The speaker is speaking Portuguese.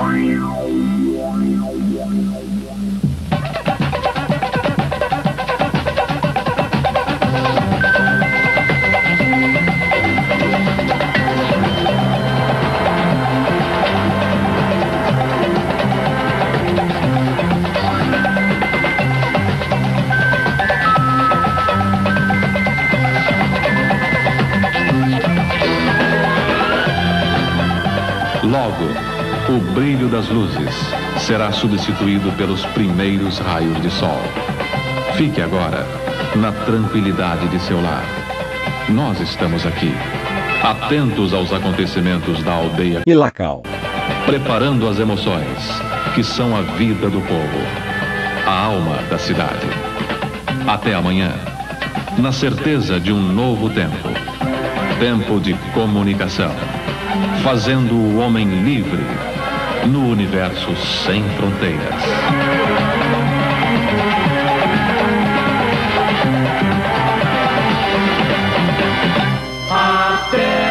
Bye. Logo, o brilho das luzes será substituído pelos primeiros raios de sol. Fique agora na tranquilidade de seu lar. Nós estamos aqui, atentos aos acontecimentos da aldeia e Lacal, preparando as emoções que são a vida do povo, a alma da cidade. Até amanhã, na certeza de um novo tempo tempo de comunicação fazendo o homem livre no universo sem fronteiras. Até